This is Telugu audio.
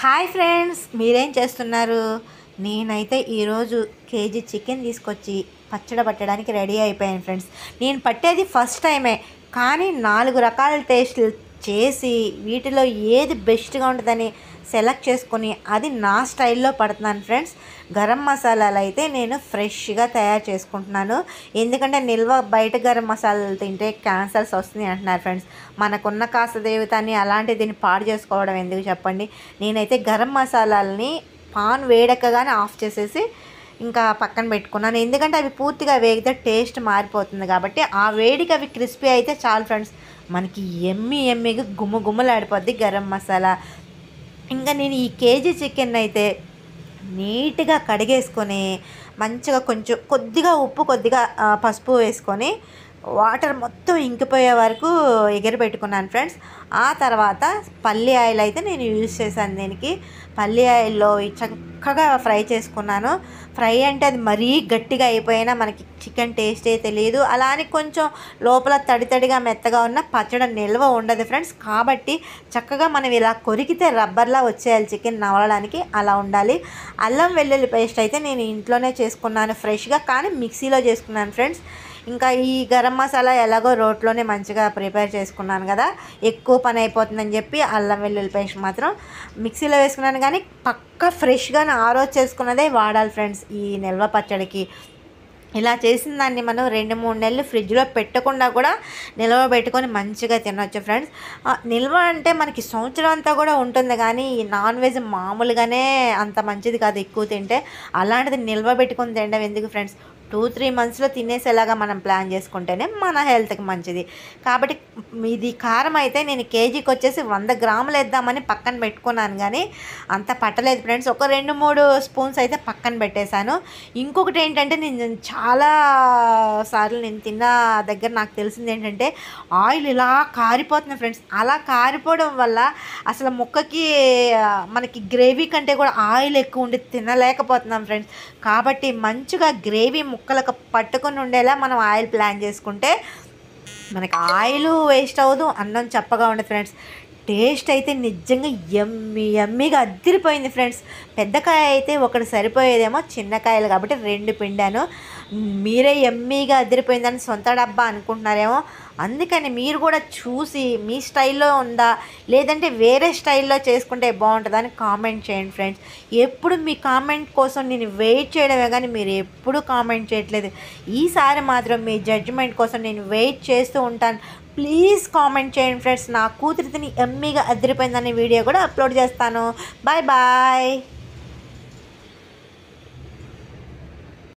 హాయ్ ఫ్రెండ్స్ మీరేం చేస్తున్నారు? నేనైతే ఈరోజు కేజీ చికెన్ తీసుకొచ్చి పచ్చడి పట్టడానికి రెడీ అయిపోయాను ఫ్రెండ్స్. నేను పట్టేది ఫస్ట్ టైమే. కానీ నాలుగు రకాల టేస్ట్లు చేసి వీటిలో ఏది బెస్ట్గా ఉంటుందని సెలెక్ట్ చేసుకొని అది నా స్టైల్లో పడుతున్నాను ఫ్రెండ్స్. గరం మసాలాలు అయితే నేను ఫ్రెష్గా తయారు చేసుకుంటున్నాను. ఎందుకంటే నిల్వ బయట గరం మసాలాలు తింటే క్యాన్సర్స్ వస్తుంది అంటున్నారు ఫ్రెండ్స్. మనకున్న కాస్త దేవతని అలాంటి దీన్ని పాడు చేసుకోవడం ఎందుకు చెప్పండి? నేనైతే గరం మసాలాలని పాన్ వేడెక్కగానే ఆఫ్ చేసేసి ఇంకా పక్కన పెట్టుకున్నాను. ఎందుకంటే అవి పూర్తిగా వేగితే టేస్ట్ మారిపోతుంది కాబట్టి ఆ వేడికి అవి క్రిస్పీ అయితే చాలు ఫ్రెండ్స్. మనకి ఎమ్మి ఎమ్మిగా గుమ్మ గుమ్మలాడిపోద్ది గరం మసాలా. ఇంకా నేను ఈ కేజీ చికెన్ అయితే నీట్గా కడిగేసుకొని మంచిగా కొంచెం కొద్దిగా ఉప్పు కొద్దిగా పసుపు వేసుకొని వాటర్ మొత్తం ఇంకిపోయే వరకు ఎగరబెట్టుకున్నాను ఫ్రెండ్స్. ఆ తర్వాత పల్లి ఆయిల్ అయితే నేను యూజ్ చేశాను దీనికి. పల్లి ఆయిల్లో చక్కగా ఫ్రై చేసుకున్నాను. ఫ్రై అంటే అది మరీ గట్టిగా అయిపోయినా మనకి చికెన్ టేస్టే తెలియదు అలా అని కొంచెం లోపల తడి తడిగా మెత్తగా ఉన్న పచ్చడి నిల్వ ఉండదు ఫ్రెండ్స్. కాబట్టి చక్కగా మనం ఇలా కొరికితే రబ్బర్లా వచ్చేయాలి చికెన్ నవలడానికి. అలా ఉండాలి. అల్లం వెల్లుల్లి పేస్ట్ అయితే నేను ఇంట్లోనే చేసుకున్నాను ఫ్రెష్గా. కానీ మిక్సీలో చేసుకున్నాను ఫ్రెండ్స్. ఇంకా ఈ గరం మసాలా ఎలాగో రోట్లోనే మంచిగా ప్రిపేర్ చేసుకున్నాను కదా ఎక్కువ పని అయిపోతుందని చెప్పి అల్లం వెల్లుల్లి పేస్ట్ మాత్రం మిక్సీలో వేసుకున్నాను కానీ పక్కా ఫ్రెష్గా ఆ రోజు చేసుకున్నదే వాడాలి ఫ్రెండ్స్ ఈ నిల్వ పచ్చడికి. ఇలా చేసిన దాన్ని మనం రెండు మూడు నెలలు ఫ్రిడ్జ్లో పెట్టకుండా కూడా నిల్వ పెట్టుకొని మంచిగా తినొచ్చు ఫ్రెండ్స్. నిల్వ అంటే మనకి సంవత్సరం అంతా కూడా ఉంటుంది కానీ ఈ నాన్ వెజ్ మామూలుగానే అంత మంచిది కాదు ఎక్కువ తింటే. అలాంటిది నిల్వ పెట్టుకొని తినడం ఎందుకు ఫ్రెండ్స్? టూ త్రీ మంత్స్లో తినేసేలాగా మనం ప్లాన్ చేసుకుంటేనే మన హెల్త్కి మంచిది. కాబట్టి ఇది కారం అయితే నేను కేజీకి వచ్చేసి వంద గ్రాములు వేద్దామని పక్కన పెట్టుకున్నాను కానీ అంత పట్టలేదు ఫ్రెండ్స్. ఒక రెండు మూడు స్పూన్స్ అయితే పక్కన పెట్టేశాను. ఇంకొకటి ఏంటంటే నేను చాలా సార్లు నేను తిన్న దగ్గర నాకు తెలిసింది ఏంటంటే ఆయిల్ ఇలా కారిపోతుంది ఫ్రెండ్స్. అలా కారిపోవడం వల్ల అసలు ముక్కకి మనకి గ్రేవీ కంటే కూడా ఆయిల్ ఎక్కువ ఉండి తినలేకపోతున్నాం ఫ్రెండ్స్. కాబట్టి మంచిగా గ్రేవీ ముక్కలకు పట్టుకుని ఉండేలా మనం ఆయిల్ ప్లాన్ చేసుకుంటే మనకి ఆయిల్ వేస్ట్ అవ్వదు అన్నం చప్పగా ఉండదు ఫ్రెండ్స్. టేస్ట్ అయితే నిజంగా ఎమ్మి ఎమ్మిగా అద్దిరిపోయింది ఫ్రెండ్స్. పెద్ద కాయ అయితే ఒకటి సరిపోయేదేమో చిన్న కాయలు కాబట్టి రెండు పిండాను. మీరే ఎమ్మీగా అదిరిపోయిందని సొంత డబ్బా అనుకుంటున్నారేమో. అందుకని మీరు కూడా చూసి మీ స్టైల్లో ఉందా? లేదంటే వేరే స్టైల్లో చేసుకుంటే బాగుంటుందని కామెంట్ చేయండి ఫ్రెండ్స్. ఎప్పుడు మీ కామెంట్ కోసం నేను వెయిట్ చేయడమే కానీ మీరు ఎప్పుడు కామెంట్ చేయట్లేదు. ఈసారి మాత్రం మీ జడ్జిమెంట్ కోసం నేను వెయిట్ చేస్తూ ఉంటాను. ప్లీజ్ కామెంట్ చేయండి ఫ్రెండ్స్ నా కూతురితిని ఎమ్మీగా అదిరిపోయిందనే వీడియో కూడా అప్లోడ్ చేస్తాను. Bye bye